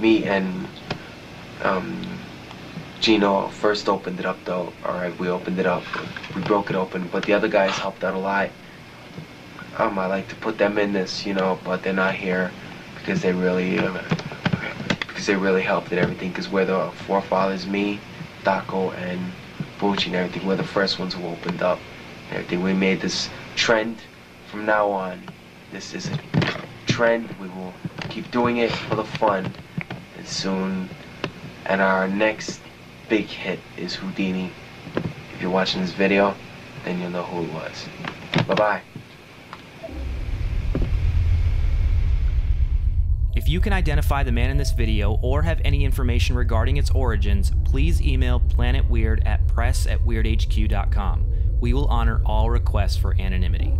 me and um, Gino first opened it up though. All right, we opened it up. We broke it open, but the other guys helped out a lot. Um, I like to put them in this, you know, but they're not here because they really, uh, because they really helped and everything. Because we're the forefathers, me, Daco, and Bucci and everything. We're the first ones who opened up everything. We made this trend from now on. This is a trend. We will keep doing it for the fun, soon. And our next big hit is Houdini. If you're watching this video, then you'll know who it was. Bye bye. If you can identify the man in this video or have any information regarding its origins, please email planetweird at press at weirdhq.com. We will honor all requests for anonymity.